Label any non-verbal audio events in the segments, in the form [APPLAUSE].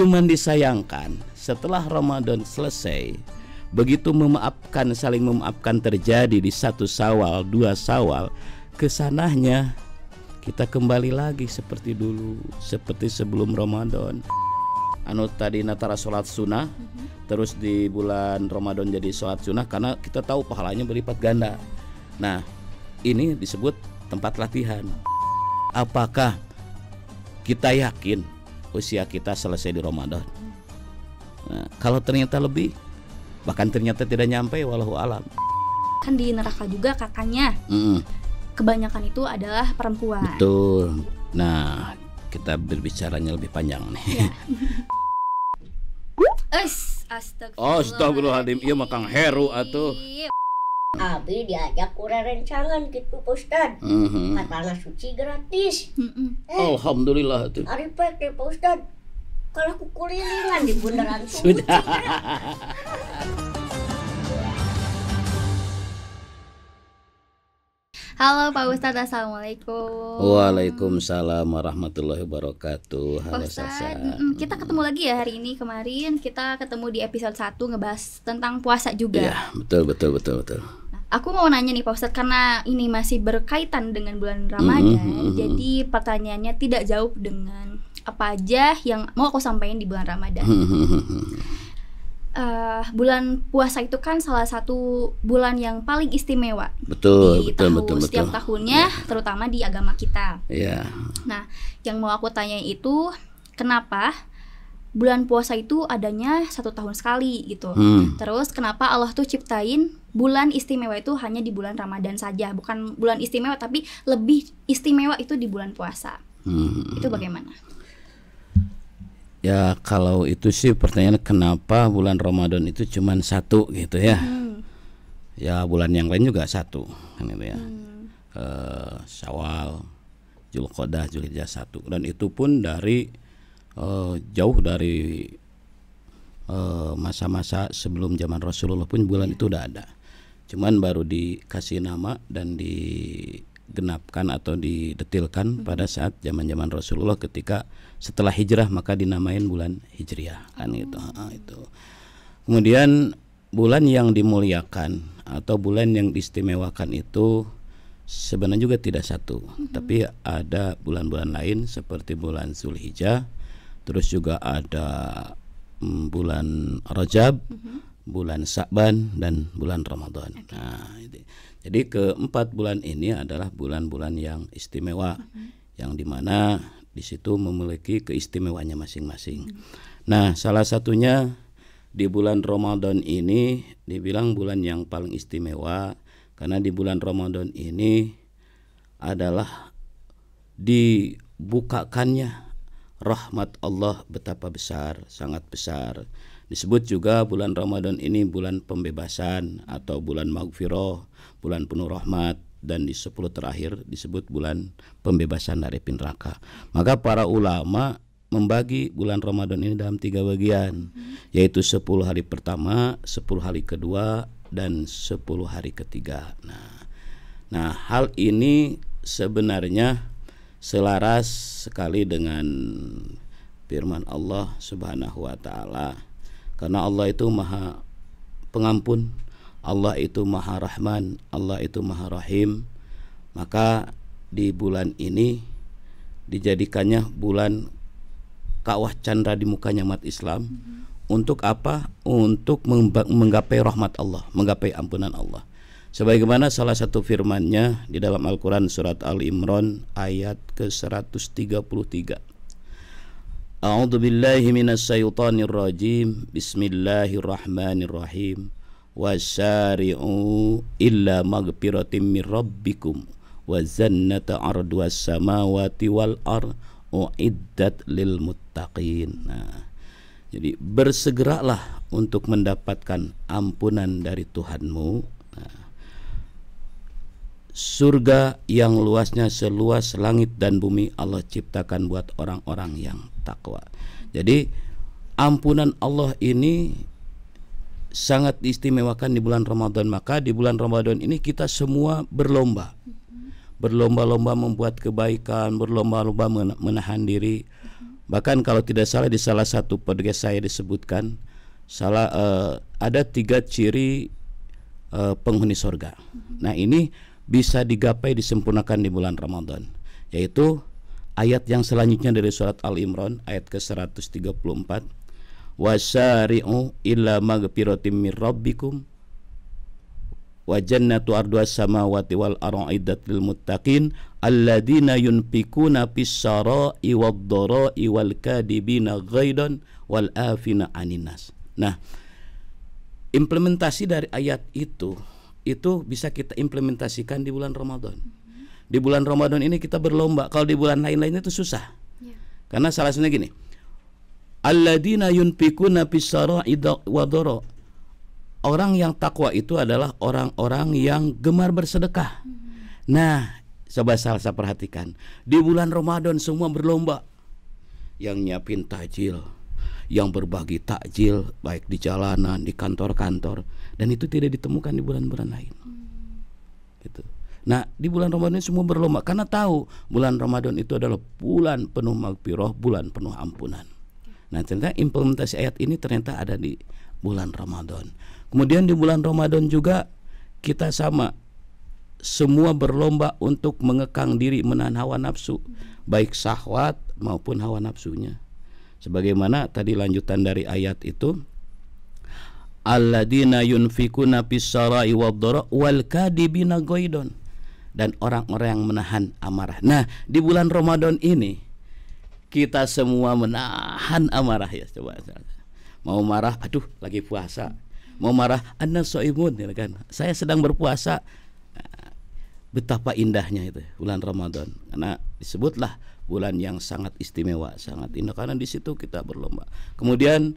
Cuman disayangkan setelah Ramadan selesai, begitu memaafkan saling memaafkan terjadi di satu sawal, dua sawal, kesanahnya kita kembali lagi seperti dulu, seperti sebelum Ramadan. Anu tadi natara sholat sunnah, terus di bulan Ramadan jadi sholat sunnah karena kita tahu pahalanya berlipat ganda. Nah, ini disebut tempat latihan. Apakah kita yakin usia kita selesai di Ramadan? Nah, kalau ternyata lebih, bahkan ternyata tidak nyampe, walau alam. Kan di neraka juga katanya. Mm, Kebanyakan itu adalah perempuan. betul. Nah, kita berbicaranya lebih panjang nih. [LAUGHS] Ya. Es, astagfirullahaladzim. Astagfirullahaladzim. Iya makang heru atuh. Abi diajak kurang rencangan gitu Pak Ustad Mhm. Katana suci gratis Mm-mm. Alhamdulillah tuh. Ari pek deh Pak Ustad Kalau aku kulilingan di bundaran Sudah. Halo Pak Ustadz, Assalamualaikum. Waalaikumsalam warahmatullahi wabarakatuh. Pak Halo Ustadz, Sasa. kita ketemu lagi ya hari ini. Kemarin kita ketemu di episode 1 ngebahas tentang puasa juga. Iya, betul betul betul betul. Aku mau nanya nih Pak Ustadz karena ini masih berkaitan dengan bulan Ramadan. Mhm, mhm. Jadi pertanyaannya tidak jauh dengan apa aja yang mau aku sampaikan di bulan Ramadan. [LAUGHS] Eh, bulan puasa itu kan salah satu bulan yang paling istimewa betul di betul tahun betul betul. setiap tahunnya, terutama di agama kita. Iya. Nah, yang mau aku tanya itu kenapa bulan puasa itu adanya satu tahun sekali gitu. Hmm. Terus kenapa Allah tuh ciptain bulan istimewa itu hanya di bulan Ramadan saja, bukan bulan istimewa tapi lebih istimewa itu di bulan puasa. Hmm. Itu bagaimana? Ya kalau itu sih pertanyaan kenapa bulan Ramadan itu cuma satu gitu ya? Hmm. Ya bulan yang lain juga satu kan itu ya. Hmm. Eh, Syawal, Zulqa'dah, Zulhijjah satu dan itu pun dari eh, jauh dari eh, masa-masa sebelum zaman Rasulullah pun bulan itu udah ada. Cuman baru dikasih nama dan digenapkan atau didetilkan pada saat zaman-zaman Rasulullah ketika setelah hijrah maka dinamain bulan Hijriah kan gitu. Ah, itu. Kemudian bulan yang dimuliakan atau bulan yang diistimewakan itu sebenarnya juga tidak satu, tapi ada bulan-bulan lain seperti bulan Zulhijjah, terus juga ada mm, bulan Rajab, bulan Sa'ban dan bulan Ramadan. Nah, itu. jadi keempat bulan ini adalah bulan-bulan yang istimewa, yang di mana di situ memiliki keistimewaannya masing-masing. Nah, salah satunya di bulan Ramadan ini dibilang bulan yang paling istimewa karena di bulan Ramadan ini adalah dibukakannya rahmat Allah betapa besar, sangat besar. Disebut juga bulan Ramadan ini bulan pembebasan atau bulan maghfirah, bulan penuh rahmat dan di 10 terakhir disebut bulan pembebasan dari neraka. Maka para ulama membagi bulan Ramadan ini dalam tiga bagian, yaitu 10 hari pertama, 10 hari kedua, dan 10 hari ketiga. Nah, nah hal ini sebenarnya selaras sekali dengan firman Allah Subhanahu wa taala. Karena Allah itu Maha Pengampun, Allah itu Maha Rahman, Allah itu Maha Rahim. Maka di bulan ini dijadikannya bulan kawah chandra di mukanya umat Islam untuk apa? Untuk menggapai rahmat Allah, menggapai ampunan Allah. Sebagaimana salah satu firman-Nya di dalam Al-Qur'an surat Al-Imran ayat ke-133. A'udzu billahi minasyaitonir rajim. Bismillahirrahmanirrahim. Wasari'u illa maghfiratin min rabbikum wa zannata arduas samawati wal ar uiddat lil muttaqin. Nah, jadi bersegeralah untuk mendapatkan ampunan dari Tuhanmu. Surga yang luasnya seluas langit dan bumi Allah ciptakan buat orang-orang yang takwa. Jadi ampunan Allah ini sangat diistimewakan di bulan Ramadan. Maka di bulan Ramadan ini kita semua berlomba. Berlomba-lomba membuat kebaikan, berlomba-lomba men- menahan diri, Bahkan kalau tidak salah di salah satu podcast saya disebutkan salah uh, ada tiga ciri uh, penghuni sorga. Nah ini bisa digapai disempurnakan di bulan Ramadan, yaitu ayat yang selanjutnya dari surat Al Imran ayat ke 134 wasari'u illa magfiratim mir rabbikum wa jannatu arduas samawati wal ar'idat lil muttaqin alladzina yunfikuna fis sarai wad dharai wal kadibina ghaidan wal afina aninas. Nah, implementasi dari ayat itu itu bisa kita implementasikan di bulan Ramadan. Di bulan Ramadan ini kita berlomba. Kalau di bulan lain-lain itu susah. Ya. Karena salah satunya gini. Alladzina yunfikuna fis sarai wa dharai orang yang takwa itu adalah orang-orang yang gemar bersedekah. Nah, coba salsa perhatikan. Di bulan Ramadan semua berlomba. Yang nyiapin takjil, yang berbagi takjil baik di jalanan, di kantor-kantor dan itu tidak ditemukan di bulan-bulan lain. Gitu. Nah, di bulan Ramadan semua berlomba karena tahu bulan Ramadan itu adalah bulan penuh magfirah, bulan penuh ampunan. Nah, ternyata implementasi ayat ini ternyata ada di bulan Ramadan. Kemudian di bulan Ramadan juga kita sama semua berlomba untuk mengekang diri menahan hawa nafsu baik syahwat maupun hawa nafsunya. Sebagaimana tadi lanjutan dari ayat itu alladzina yunfikuna fis sarai wal kadibina goidon dan orang-orang yang menahan amarah. Nah, di bulan Ramadan ini kita semua menahan amarah. Ya coba. Mau marah, aduh lagi puasa. Mau marah anda soimun ya kan? Saya sedang berpuasa. Betapa indahnya itu bulan Ramadan. Karena disebutlah bulan yang sangat istimewa sangat indah. Karena di situ kita berlomba. Kemudian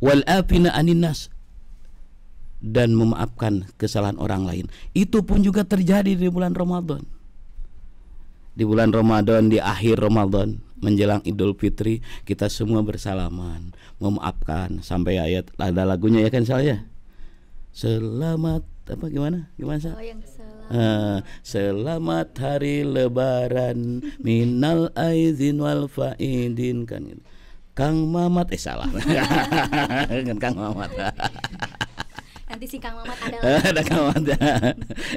wal afina aninas dan memaafkan kesalahan orang lain. Itu pun juga terjadi di bulan Ramadan. Di bulan Ramadan di akhir Ramadan menjelang Idul Fitri kita semua bersalaman memaafkan sampai ayat ada lagunya ya kan saya selamat apa gimana? Gimana sih Oh, yang selamat. Ah, selamat hari lebaran minal aizin wal faidin kan gitu. Kang Mamat. Eh salah. [LAUGHS] Kan Kang Mamat. [LAUGHS] Nanti si Kang Mamat ada [LAUGHS] ada Kang Mamat.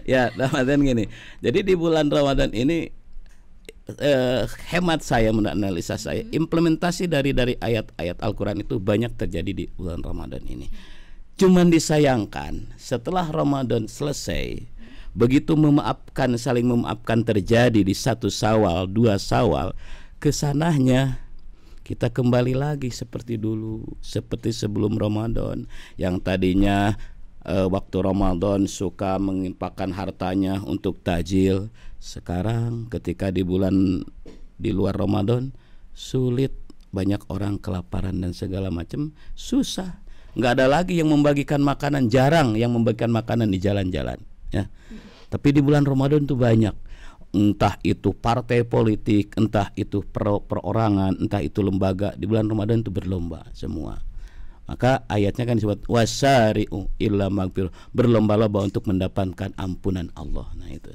Ya Ramadan gini. Jadi di bulan Ramadan ini eh, hemat saya menurut analisa saya implementasi dari dari ayat-ayat Al-Qur'an itu banyak terjadi di bulan Ramadan ini. Cuman disayangkan setelah Ramadan selesai begitu memaafkan saling memaafkan terjadi di satu Sawal, dua Sawal, kesanahnya kita kembali lagi seperti dulu, seperti sebelum Ramadan yang tadinya eh, waktu Ramadan suka mengimpakkan hartanya untuk tajil. Sekarang ketika di bulan di luar Ramadan sulit banyak orang kelaparan dan segala macam susah. nggak ada lagi yang membagikan makanan, jarang yang membagikan makanan di jalan-jalan ya. Tapi di bulan Ramadan tuh banyak entah itu partai politik, entah itu per perorangan, entah itu lembaga di bulan Ramadan itu berlomba semua. Maka ayatnya kan disebut wasari'u illa magfir berlomba-lomba untuk mendapatkan ampunan Allah. Nah itu.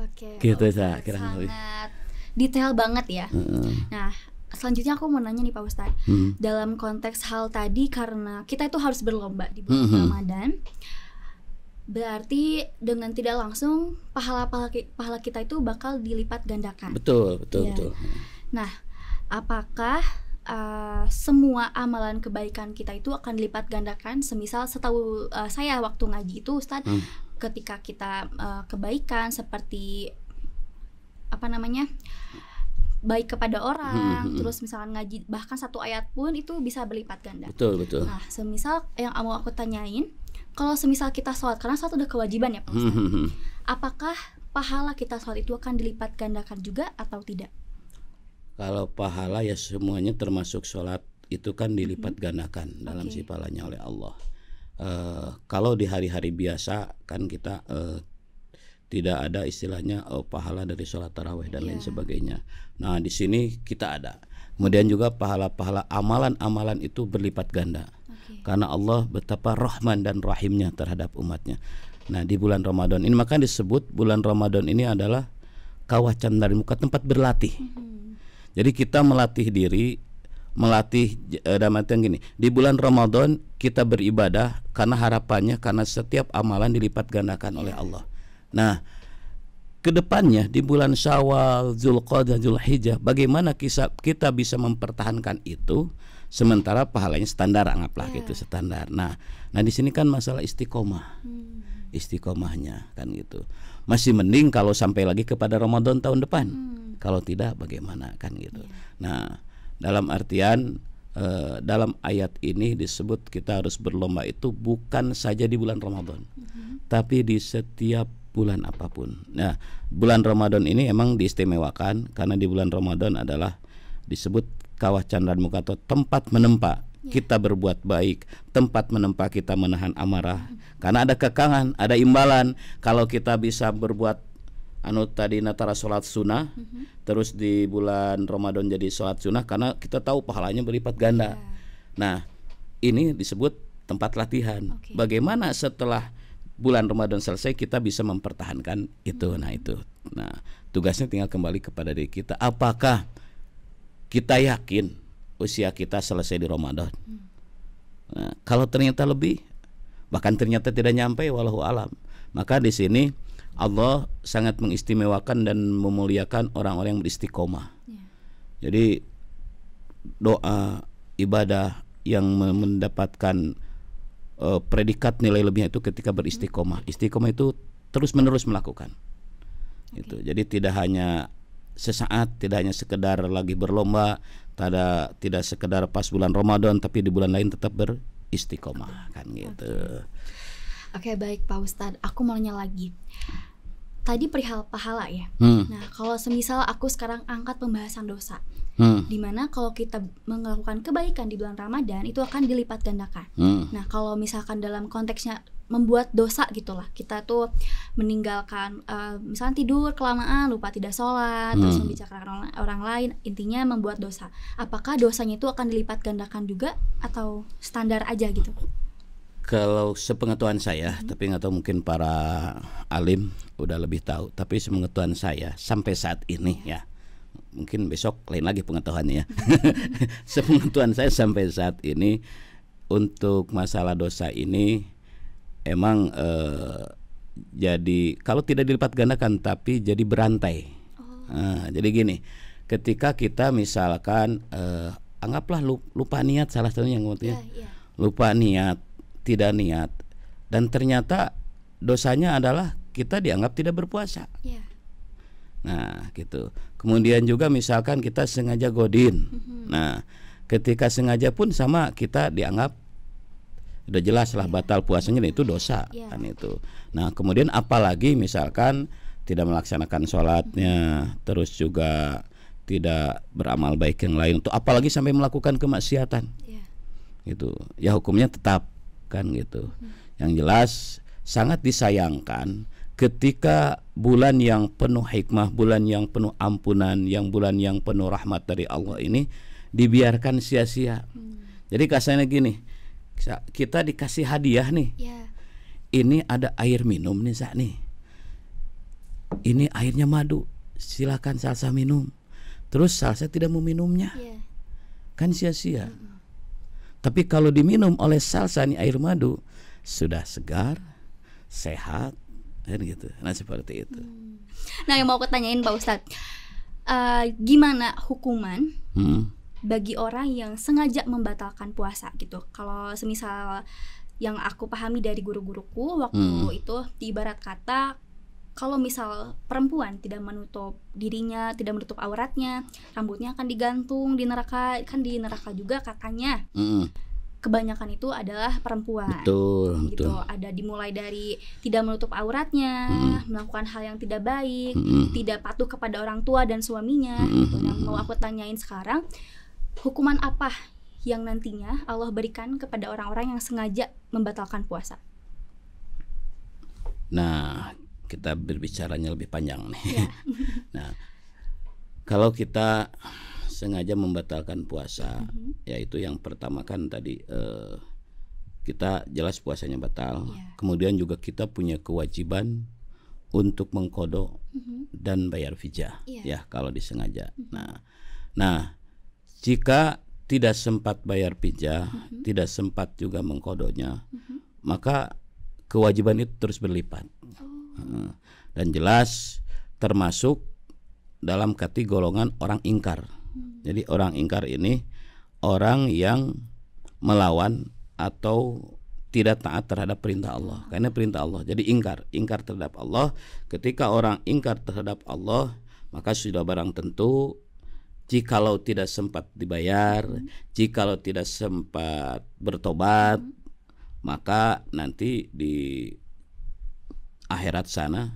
Oke. Gitu, oke, Sa, kira-kira. Sangat detail banget ya. Heeh. Nah, selanjutnya aku mau nanya nih Pak Ustadz. Hmm. Dalam konteks hal tadi karena kita itu harus berlomba di bulan Mhm. Ramadan. Berarti dengan tidak langsung pahala-pahala ki- pahala kita itu bakal dilipat gandakan. Betul, betul, Iya. betul. Nah, apakah uh, semua amalan kebaikan kita itu akan dilipat gandakan? Semisal setahu uh, saya waktu ngaji itu Ustadz, Hmm. ketika kita uh, kebaikan seperti apa namanya? baik kepada orang, Hmm, hmm, hmm. terus misalkan ngaji bahkan satu ayat pun itu bisa berlipat ganda. Betul, betul. Nah, semisal yang mau aku tanyain, kalau semisal kita sholat, karena sholat udah kewajiban ya Pak Ustadz, Hmm, [LAUGHS] apakah pahala kita sholat itu akan dilipat gandakan juga atau tidak? Kalau pahala ya semuanya termasuk sholat itu kan dilipat gandakan dalam Oke. si pahalanya oleh Allah. Eh, kalau di hari-hari biasa kan kita eh, tidak ada istilahnya eh, pahala dari sholat tarawih dan lain Iya. sebagainya. Nah di sini kita ada. Kemudian juga pahala-pahala amalan-amalan itu berlipat ganda Karena Allah betapa rahman dan rahimnya terhadap umatnya. Nah di bulan Ramadan ini maka disebut bulan Ramadan ini adalah kawacan dari muka tempat berlatih. Hmm. Jadi kita melatih diri, melatih eh, dalam artian gini, di bulan Ramadan kita beribadah karena harapannya karena setiap amalan dilipat gandakan oleh Allah. Nah, ke depannya di bulan Syawal, Zulqa'dah, Zulhijjah, bagaimana kita kita bisa mempertahankan itu sementara pahalanya standar anggaplah gitu standar. Nah, nah di sini kan masalah istiqomah. Istiqomahnya kan gitu. Masih mending kalau sampai lagi kepada Ramadan tahun depan. Kalau tidak bagaimana kan gitu. Nah, dalam artian eh, dalam ayat ini disebut kita harus berlomba itu bukan saja di bulan Ramadan, tapi di setiap bulan apa pun. Nah, bulan Ramadan ini emang diistimewakan karena di bulan Ramadan adalah disebut kawah candran muka atau tempat menempa kita berbuat baik, tempat menempa kita menahan amarah. Karena ada kekangan, ada imbalan. Kalau kita bisa berbuat anu tadi natara sholat sunnah, terus di bulan Ramadan jadi sholat sunnah karena kita tahu pahalanya berlipat ganda. Nah, ini disebut tempat latihan. Oke. Bagaimana setelah bulan Ramadan selesai kita bisa mempertahankan itu. Nah, itu. Nah, tugasnya tinggal kembali kepada diri kita. Apakah kita yakin usia kita selesai di Ramadan? Nah, kalau ternyata lebih, bahkan ternyata tidak nyampe, walau alam, maka di sini Allah sangat mengistimewakan dan memuliakan orang-orang yang beristiqomah. Jadi doa ibadah yang me- mendapatkan eh, predikat nilai lebihnya itu ketika beristiqomah. Istiqomah itu terus menerus melakukan. Itu. Jadi tidak hanya sesaat, tidak hanya sekedar lagi berlomba, tidak tidak sekedar pas bulan Ramadan, tapi di bulan lain tetap beristiqomah kan gitu. Oke baik Pak Ustadz, aku mau nanya lagi. Tadi perihal pahala ya. Hmm, Nah kalau semisal aku sekarang angkat pembahasan dosa, hmm, di mana kalau kita melakukan kebaikan di bulan Ramadan itu akan dilipat gandakan. hmm. Nah kalau misalkan dalam konteksnya membuat dosa gitulah, kita tuh meninggalkan, eh, misalnya tidur kelamaan, lupa tidak sholat, terus Hmm. membicarakan orang, orang lain, intinya membuat dosa. Apakah dosanya itu akan dilipat gandakan juga atau standar aja gitu? Kalau sepengetahuan saya, tapi nggak tahu mungkin para alim udah lebih tahu. Tapi sepengetahuan saya sampai saat ini ya, mungkin besok lain lagi pengetahuannya ya. [LAUGHS] sepengetahuan saya sampai saat ini untuk masalah dosa ini emang eh, jadi kalau tidak dilipat gandakan tapi jadi berantai. Nah, jadi gini, ketika kita misalkan eh, anggaplah lu- lupa niat salah satunya yang penting iya. lupa niat, tidak niat, dan ternyata dosanya adalah kita dianggap tidak berpuasa. Iya. Nah, gitu. Kemudian juga misalkan kita sengaja godin. Nah, ketika sengaja pun sama kita dianggap udah jelas lah batal puasanya dan itu dosa Iya. kan itu. Nah, kemudian apalagi misalkan tidak melaksanakan sholatnya, terus juga tidak beramal baik yang lain, untuk apalagi sampai melakukan kemaksiatan Iya. gitu ya hukumnya tetap kan gitu yang jelas sangat disayangkan ketika bulan yang penuh hikmah bulan yang penuh ampunan yang bulan yang penuh rahmat dari Allah ini dibiarkan sia-sia jadi kasarnya gini kita dikasih hadiah nih Iya. ini ada air minum nih Sa, nih ini airnya madu silakan salsa minum terus salsa tidak mau minumnya Iya. kan sia-sia. Tapi kalau diminum oleh salsa nih air madu sudah segar, sehat, kan gitu. Nah seperti itu. Nah yang mau aku tanyain Pak Ustadz, eh, gimana hukuman Hmm. Bagi orang yang sengaja membatalkan puasa gitu? Kalau semisal yang aku pahami dari guru-guruku waktu Hmm. itu di ibarat kata kalau misal perempuan tidak menutup dirinya, tidak menutup auratnya, rambutnya akan digantung di neraka, kan di neraka juga katanya. Mm-mm. Kebanyakan itu adalah perempuan. Betul, gitu betul. ada dimulai dari tidak menutup auratnya Mm-mm. melakukan hal yang tidak baik Mm-mm. tidak patuh kepada orang tua dan suaminya Mm-mm. gitu. Nah, mau aku tanyain sekarang hukuman apa yang nantinya Allah berikan kepada orang-orang yang sengaja membatalkan puasa Nah kita berbicaranya lebih panjang nih. ya [LAUGHS] Nah kalau kita sengaja membatalkan puasa, Mhm. yaitu yang pertama kan tadi eh, kita jelas puasanya batal. Iya. Kemudian juga kita punya kewajiban untuk mengkodok Mhm. dan bayar fijah Iya. ya kalau disengaja. Nah, Nah, jika tidak sempat bayar pijah, Mhm. tidak sempat juga mengkodonya, maka kewajiban itu terus berlipat. Oh. Dan jelas termasuk dalam kategori golongan orang ingkar. Hmm. Jadi orang ingkar ini orang yang melawan atau tidak taat terhadap perintah Allah. Karena perintah Allah. Jadi ingkar, ingkar terhadap Allah. Ketika orang ingkar terhadap Allah, maka sudah barang tentu jikalau tidak sempat dibayar, jikalau tidak sempat bertobat, maka nanti di akhirat sana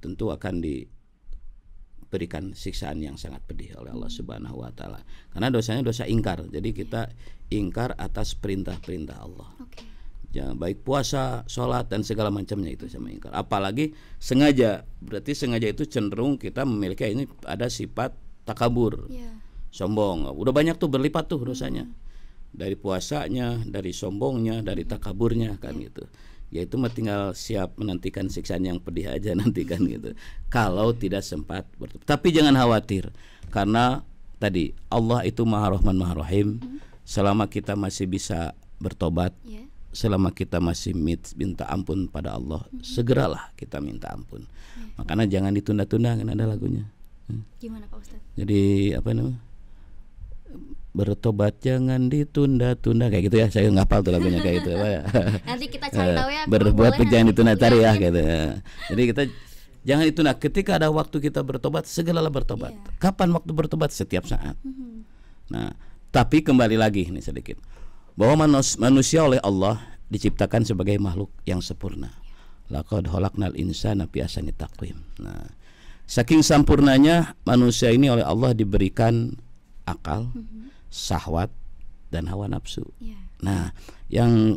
tentu akan diberikan siksaan yang sangat pedih oleh Allah Subhanahu wa taala. Karena dosanya dosa ingkar. Jadi kita ingkar atas perintah-perintah Allah. Oke. Ya, baik puasa, sholat dan segala macamnya itu sama ingkar. Apalagi sengaja, berarti sengaja itu cenderung kita memiliki ini ada sifat takabur, Iya. sombong. Udah banyak tuh berlipat tuh dosanya. Dari puasanya, dari sombongnya, dari takaburnya kan gitu. Ya itu mah tinggal siap menantikan siksaan yang pedih aja [LAUGHS] nanti kan gitu. Kalau tidak sempat. Tapi jangan khawatir karena tadi Allah itu Maha Rahman Maha Rahim. Selama kita masih bisa bertobat, Iya. selama kita masih minta ampun pada Allah, segeralah kita minta ampun. Makanya jangan ditunda-tunda kan ada lagunya. Hmm. Gimana Pak Ustadz? Jadi apa namanya? Bertobat jangan ditunda-tunda kayak gitu ya. Saya nggak hafal tuh lagunya kayak gitu. apa ya. [LAUGHS] Nanti kita cari tahu ya. Eh, Berbuat jangan nanti. ditunda cari ya Iya. gitu. Jadi kita jangan ditunda. Ketika ada waktu kita bertobat, segeralah bertobat. Iya. Kapan waktu bertobat? Setiap saat. Mhm. Nah, tapi kembali lagi nih sedikit bahwa manus- manusia oleh Allah diciptakan sebagai makhluk yang sempurna. Laqad khalaqnal insana fi ahsani taqwim. Nah, saking sempurnanya manusia ini oleh Allah diberikan akal, syahwat dan hawa nafsu. Iya. Nah, yang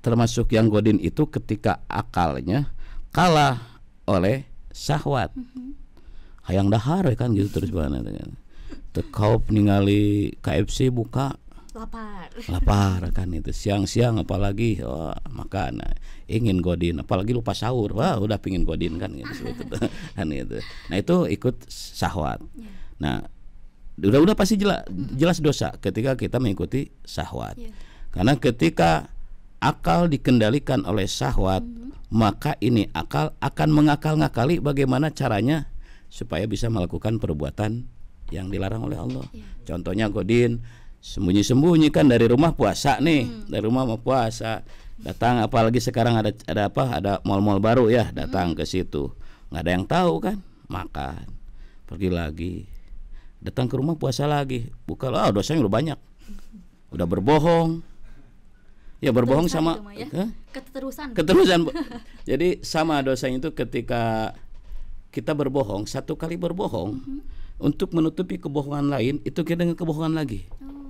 termasuk yang godin itu ketika akalnya kalah oleh syahwat. Hayang dahar kan gitu terus kan. Tekau ningali KFC buka Lapar. lapar kan itu siang-siang apalagi wah, makan ingin godin apalagi lupa sahur wah udah pingin godin kan gitu seperti itu. [LAUGHS] kan gitu. Nah itu ikut syahwat. Iya. Nah udah udah pasti jelas jelas dosa ketika kita mengikuti syahwat. Iya. Karena ketika akal dikendalikan oleh syahwat, maka ini akal akan mengakal-ngakali bagaimana caranya supaya bisa melakukan perbuatan yang dilarang oleh Allah. Iya. Contohnya Godin sembunyi-sembunyi kan dari rumah puasa nih, dari rumah mau puasa. Datang apalagi sekarang ada ada apa? Ada mal-mal baru ya, datang ke situ. nggak ada yang tahu kan, makan. Pergi lagi. Datang ke rumah puasa lagi. Buka ah dosanya udah banyak. Udah berbohong. Ya berbohong sama ya. Hah? Keterusan. keterusan. [LAUGHS] Jadi sama dosanya itu ketika kita berbohong, satu kali berbohong untuk menutupi kebohongan lain, itu kita dengan kebohongan lagi. Oh.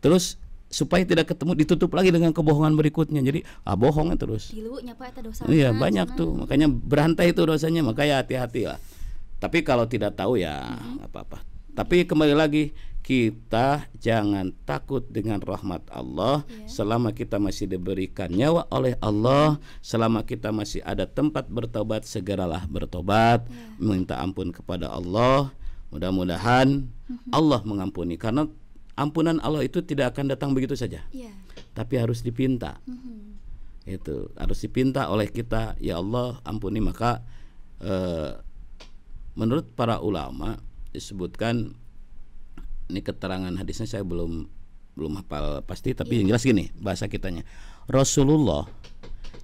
Terus supaya tidak ketemu ditutup lagi dengan kebohongan berikutnya. Jadi ah bohongnya terus. Iya banyak tuh, makanya berantai itu dosanya, makanya hati-hati lah. Tapi kalau tidak tahu ya nggak apa-apa. Tapi kembali lagi kita jangan takut dengan rahmat Allah selama kita masih diberikan nyawa oleh Allah, selama kita masih ada tempat bertobat segeralah bertobat, minta ampun kepada Allah. Mudah-mudahan Allah mengampuni karena ampunan Allah itu tidak akan datang begitu saja, Iya. tapi harus dipinta. Mhm. itu harus dipinta oleh kita ya Allah ampuni. Maka eh, menurut para ulama disebutkan ini keterangan hadisnya saya belum belum hafal pasti tapi yang jelas gini bahasa kitanya. Rasulullah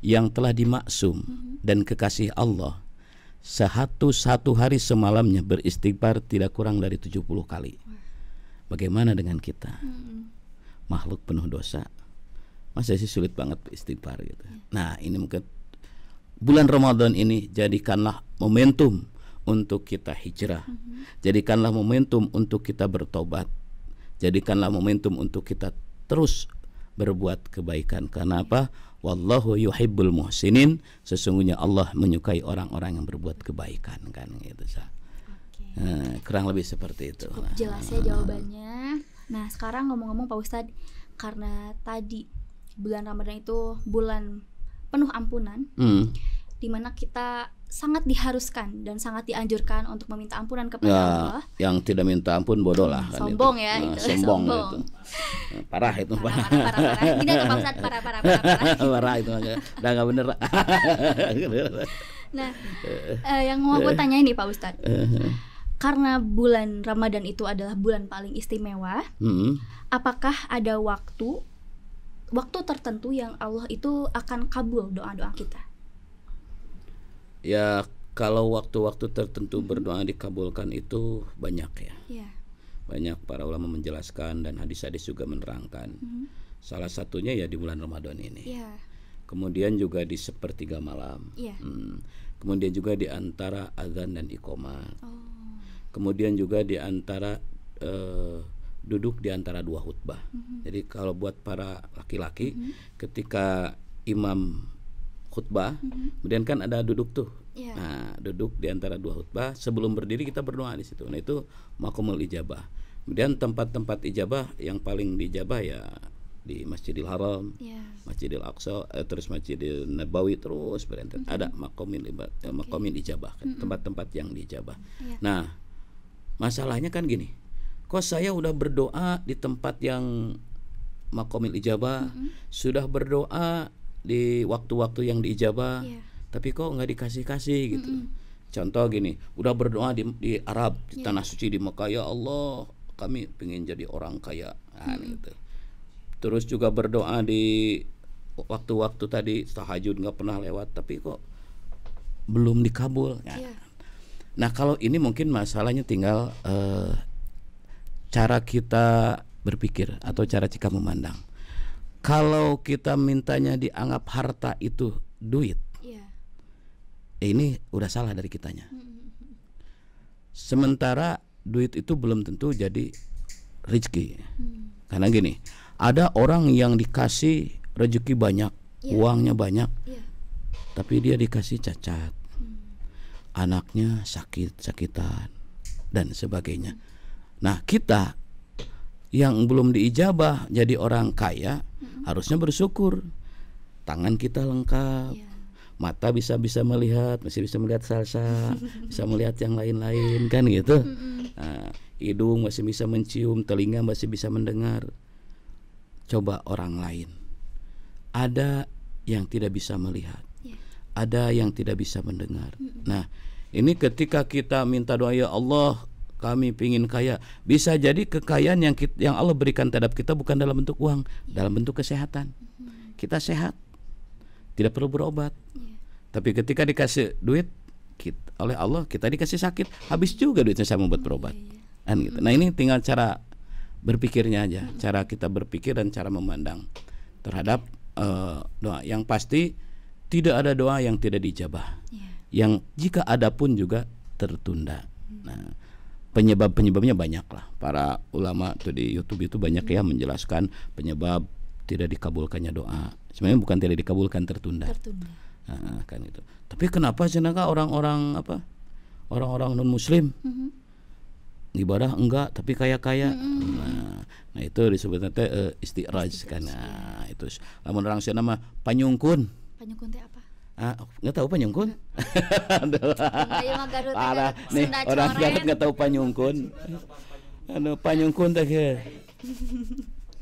yang telah dimaksum dan kekasih Allah satu satu hari semalamnya beristighfar tidak kurang dari 70 kali bagaimana dengan kita Mhm. makhluk penuh dosa masa sih sulit banget istighfar gitu. Nah ini mungkin bulan Ramadan ini jadikanlah momentum untuk kita hijrah, jadikanlah momentum untuk kita bertobat, jadikanlah momentum untuk kita terus berbuat kebaikan. Karena apa? Wallahu yuhibbul muhsinin. Sesungguhnya Allah menyukai orang-orang yang berbuat kebaikan kan gitu. Sa. Oke. Nah, kurang lebih seperti itu. Cukup jelas ya jawabannya. Nah, sekarang ngomong-ngomong Pak Ustadz, karena tadi bulan Ramadan itu bulan penuh ampunan, Hmm. di mana kita sangat diharuskan dan sangat dianjurkan untuk meminta ampunan kepada Ya, Allah. yang tidak minta ampun bodoh lah kan Sombong itu. ya, Nah, itu. sombong, Sombong. [LAUGHS] itu. Nah, Parah itu Parah, parah. parah, parah. Tidak Pak Ustadz, parah, parah, parah, parah. [LAUGHS] Parah itu udah nggak bener. [LAUGHS] Nah, eh, yang mau aku tanya ini Pak Ustadz, karena bulan Ramadan itu adalah bulan paling istimewa, Hmm. apakah ada waktu waktu tertentu yang Allah itu akan kabul doa-doa kita? Ya kalau waktu-waktu tertentu berdoa dikabulkan itu banyak ya. Iya. Banyak para ulama menjelaskan dan hadis-hadis juga menerangkan. Salah satunya ya di bulan Ramadan ini. Iya. Kemudian juga di sepertiga malam. Iya. Hmm. Kemudian juga di antara azan dan iqomah. Oh. Kemudian juga di antara eh, duduk di antara dua khutbah. Mhm. Jadi kalau buat para laki-laki ketika imam khutbah, kemudian kan ada duduk tuh. Iya. Nah, duduk di antara dua khutbah sebelum berdiri kita berdoa di situ. Nah, itu makomul ijabah. Kemudian tempat-tempat ijabah yang paling dijabah ya di Masjidil Haram, Iya. Masjidil Aqsa, eh, terus Masjidil Nabawi terus berentet. Ada makomil iba- eh, makomil ijabah kan, tempat-tempat yang dijabah. Iya. Nah, masalahnya kan gini. Kok saya udah berdoa di tempat yang makomil ijabah, sudah berdoa di waktu-waktu yang diijabah, Iya. tapi kok nggak dikasih-kasih gitu. Contoh gini, udah berdoa di, di Arab, di tanah suci di Mekah, ya Allah, kami pengen jadi orang kaya, nah, gitu. Terus juga berdoa di waktu-waktu tadi tahajud nggak pernah lewat, tapi kok belum dikabul. Nah, Iya. Nah kalau ini mungkin masalahnya tinggal eh, cara kita berpikir atau cara kita memandang. Kalau kita mintanya dianggap harta itu duit, Iya. eh, ini udah salah dari kitanya. Sementara duit itu belum tentu jadi rezeki. Karena gini, ada orang yang dikasih rezeki banyak, uangnya banyak, Iya. tapi dia dikasih cacat anaknya sakit sakitan dan sebagainya. Nah kita yang belum diijabah jadi orang kaya harusnya bersyukur. Tangan kita lengkap. Iya. mata bisa bisa melihat masih bisa melihat salsa [LAUGHS] bisa melihat yang lain-lain kan gitu? Nah, hidung masih bisa mencium telinga masih bisa mendengar. Coba orang lain. Ada yang tidak bisa melihat. Iya. ada yang tidak bisa mendengar. Nah, ini ketika kita minta doa ya Allah, kami ingin kaya, bisa jadi kekayaan yang kit- yang Allah berikan terhadap kita bukan dalam bentuk uang, dalam bentuk kesehatan. Kita sehat, tidak perlu berobat. Iya. Tapi ketika dikasih duit kit- oleh Allah, kita dikasih sakit, habis juga duitnya sama buat berobat. Kan gitu. Nah, ini tinggal cara berpikirnya aja, cara kita berpikir dan cara memandang terhadap eh, doa. Yang pasti tidak ada doa yang tidak dijabah. Iya. Yang jika ada pun juga tertunda. Nah, penyebab-penyebabnya banyak lah. Para ulama tuh di YouTube itu banyak ya menjelaskan penyebab tidak dikabulkannya doa. Sebenarnya bukan tidak dikabulkan tertunda. Tertunda. Nah, kan itu. Tapi kenapa senangnya orang-orang apa? Orang-orang non muslim Mhm. ibadah enggak tapi kaya-kaya. Nah, nah itu disebut nanti eh, istiraj kan. Nah, itu lamun orang sana nama panyungkun. Panyukun teh apa? Ah, nggak tahu panyungkun? [LAUGHS] Parah nih orang. Garut nggak tahu panyungkun. Anu panyungkun teh.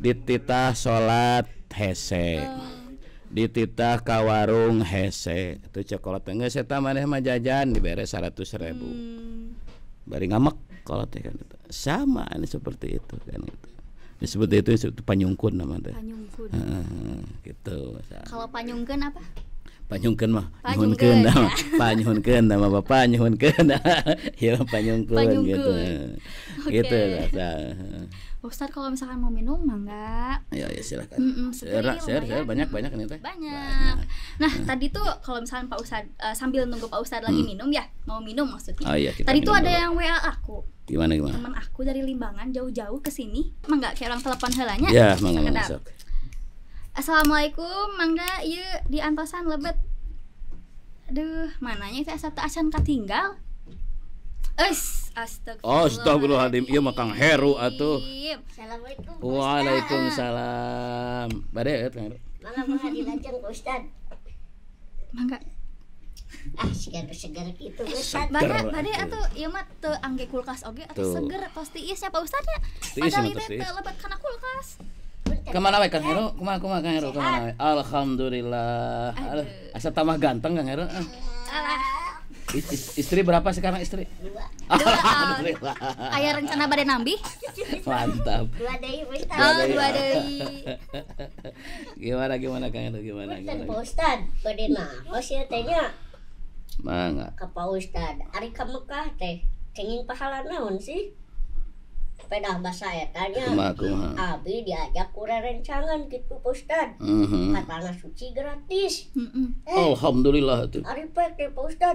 Dititah salat hese. Dititah ka warung hese. Itu coklat teh geus eta maneh mah jajan dibere 100 ribu. Hmm. Bari ngamak kalau teh kan itu. Sama ini seperti itu kan itu. Disebut itu disebut panyungkun nama teh. Panyungkun. Heeh, gitu. Kalau panyungkeun apa? Panyungkeun mah. Nyuhunkeun ya. nama. [LAUGHS] Panyuhunkeun nama bapak. Nyuhunkeun [LAUGHS] ya panyungkeun gitu. Gitu rasa Ustaz kalau misalkan mau minum mangga. Ya ya silakan. Share seperti share share banyak. Banyak nih teh. Banyak. Nah tadi tuh kalau misalkan Pak Ustad eh, sambil nunggu Pak Ustad lagi minum ya mau minum maksudnya. Hmm. Oh iya, kita tadi tuh ada dulu. yang WA aku. Gimana gimana? Teman aku dari Limbangan jauh-jauh ke sini. Emang nggak kayak orang telepon helanya ya mangga Sekedap. Assalamualaikum mangga iya di antosan lebet aduh mananya itu asa teu acan katinggal es astagfirullah Oh, astagfirullahaladzim. Ieu mah Kang Heru atuh. Assalamualaikum. Waalaikumsalam Bade ya Kang Heru? Mangga mangga dilajeng Pak Ustad. mangga ah segar-segar gitu Ustaz. Segar. Bade, bade atuh. atau ieu mah teu angge kulkas oge atau Tuh. seger tos tiis nya Pak Ustaz nya. Tiis Padahal tiis. teu lebat kana kulkas. Ke mana we Kang Heru? Kumaha kumaha Kang Heru? Ke mana we? Alhamdulillah. Aduh. Asa tambah ganteng Kang Heru. Ah. Istri berapa sekarang istri? Dua, Alhamdulillah. aya rencana bade nambih? Mantap. dua deui Ustaz. Oh, dua deui. Gimana gimana Kang Heru gimana Punten Pak gimana? Ustaz, bade nafas ya tehnya Mangga. ka Pak Ustaz. Ari ka Mekah teh kenging pahala naon sih? Pedah basa etanya. Kumaha kumaha. Abi diajak ku rerencangan gitu Pak Ustaz. Mhm. Ka tanah suci gratis. Heeh. Alhamdulillah tuh. Ari pek teh Pak Ustaz.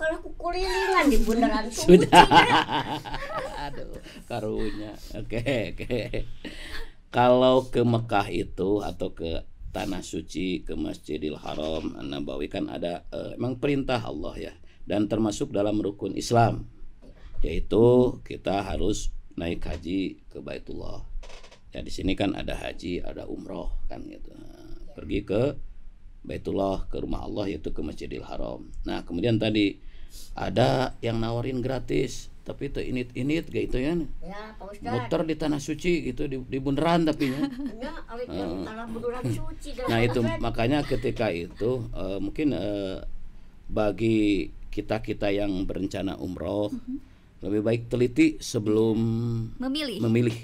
Kalau ku kulilingan di bundaran [LAUGHS] suci. Sudah. Aduh, karunya. Oke, oke. Kalau ke Mekah itu atau ke tanah suci ke Masjidil Haram Nabawi kan ada eh, emang perintah Allah ya dan termasuk dalam rukun Islam yaitu kita harus naik haji ke Baitullah. Ya di sini kan ada haji, ada umroh kan gitu. Nah, pergi ke Baitullah ke rumah Allah yaitu ke Masjidil Haram. Nah, kemudian tadi ada yang nawarin gratis, tapi itu init-init gitu ya. Ya Ustaz. Muter di tanah suci gitu di, di bundaran tapi ya. Ya, ari yang tanah bundaran suci. [LAUGHS] dah, Nah itu makanya ketika itu eh, mungkin eh, bagi kita kita yang berencana umroh lebih baik teliti sebelum Memilih. memilih.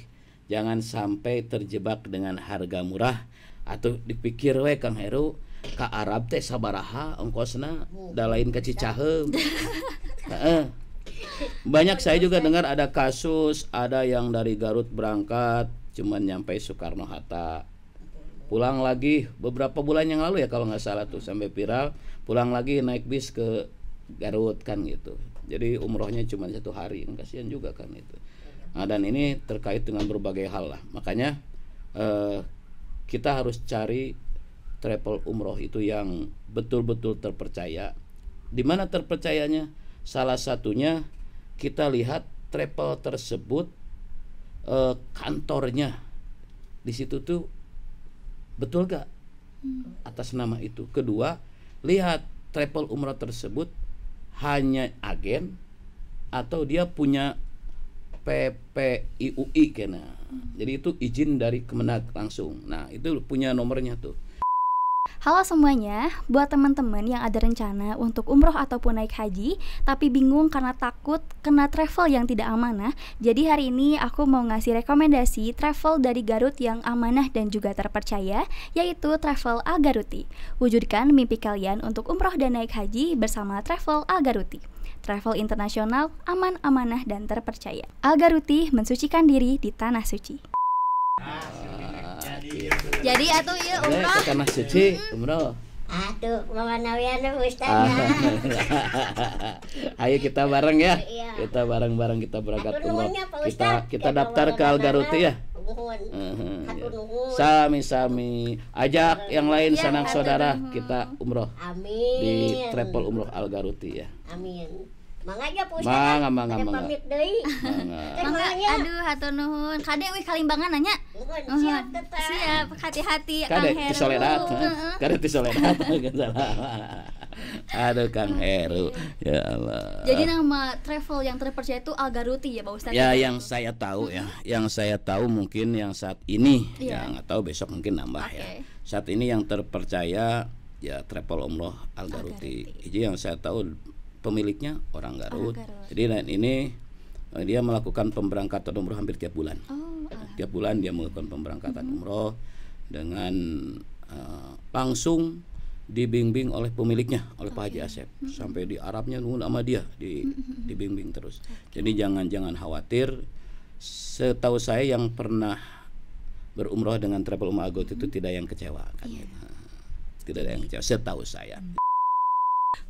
Jangan sampai terjebak dengan harga murah atau dipikir we Kang Heru ka Arab teh sabaraha ongkosna da lain ka Cicaheum. [LAUGHS] Heeh. Banyak saya juga dengar ada kasus ada yang dari Garut berangkat cuman nyampe Soekarno Hatta pulang lagi beberapa bulan yang lalu ya kalau nggak salah tuh sampai viral pulang lagi naik bis ke Garut kan gitu jadi umrohnya cuma satu hari. Kasihan juga kan itu. Nah, dan ini terkait dengan berbagai hal lah. Makanya eh, kita harus cari travel umroh itu yang betul-betul terpercaya. Di mana terpercayanya? Salah satunya kita lihat travel tersebut eh, kantornya. Di situ tuh betul gak atas nama itu? Kedua lihat travel umrah tersebut hanya agen atau dia punya PPIUI kena. Jadi itu izin dari Kemenag langsung. Nah itu punya nomornya tuh Halo semuanya, buat teman-teman yang ada rencana untuk umroh ataupun naik haji, tapi bingung karena takut kena travel yang tidak amanah, jadi hari ini aku mau ngasih rekomendasi travel dari Garut yang amanah dan juga terpercaya, yaitu Travel Agaruti. Wujudkan mimpi kalian untuk umroh dan naik haji bersama Travel Agaruti. Travel internasional, aman, amanah, dan terpercaya. Agaruti mensucikan diri di tanah suci. Gitu. Jadi atuh iya Boleh umroh ke tanah suci umroh Aduh, mama nawian Pak Ustaz. Ah. [LAUGHS] Ayo kita bareng ya. Iya. Kita bareng-bareng kita berangkat umroh. Kita kita daftar ke ya. Nuhun. Uhum, Atur ya. nuhun. Sami-sami ajak yang lain Ya, sanak saudara kita umroh Amin. di travel umroh Algaruti ya. Amin. Mangga Pak Ustaz. Mangga, mangga, Ada mangga. pamit deui. Mangga. Teh Mangga, manganya. aduh hatur nuhun. Kade wih kalimbangan nanya. Siap teteh. Siap, hati-hati Kade. Heeh. Kade di Soledad. [LAUGHS] Aduh Kang Heru. Ya Allah. Jadi nama travel yang terpercaya itu Algaruti ya Pak Ustadz? Ya yang saya tahu ya, yang saya tahu mungkin yang saat ini Iya. ya nggak tahu besok mungkin nambah Oke. ya. Saat ini yang terpercaya ya travel umroh Al Garuti. Jadi yang saya tahu pemiliknya orang Garut. Garut. Jadi dan ini eh, dia melakukan pemberangkatan umroh hampir tiap bulan. Oh, Tiap bulan dia melakukan pemberangkatan umroh dengan eh, langsung dibimbing oleh pemiliknya oleh Pak Haji Asep sampai di Arabnya nunggu sama dia di dibimbing terus. Jadi jangan jangan khawatir. Setahu saya yang pernah berumroh dengan travel umroh Agot itu tidak yang kecewa kan. Tidak ada yang kecewa setahu saya.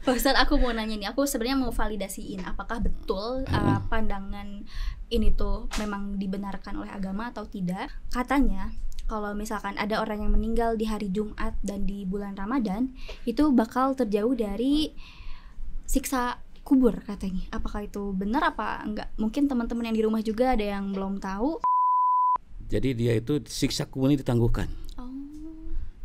Pak Ustadz aku mau nanya nih, aku sebenarnya mau validasiin apakah betul uh, pandangan ini tuh memang dibenarkan oleh agama atau tidak. Katanya kalau misalkan ada orang yang meninggal di hari Jumat dan di bulan Ramadan itu bakal terjauh dari siksa kubur katanya. Apakah itu benar apa enggak? Mungkin teman-teman yang di rumah juga ada yang belum tahu. Jadi dia itu siksa kubur ini ditangguhkan. Oh.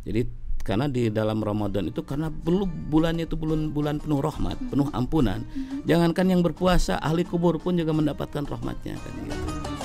Jadi karena di dalam Ramadan itu karena belum bulannya itu bulan bulan penuh rahmat, penuh ampunan. Jangankan yang berpuasa, ahli kubur pun juga mendapatkan rahmatnya kan gitu.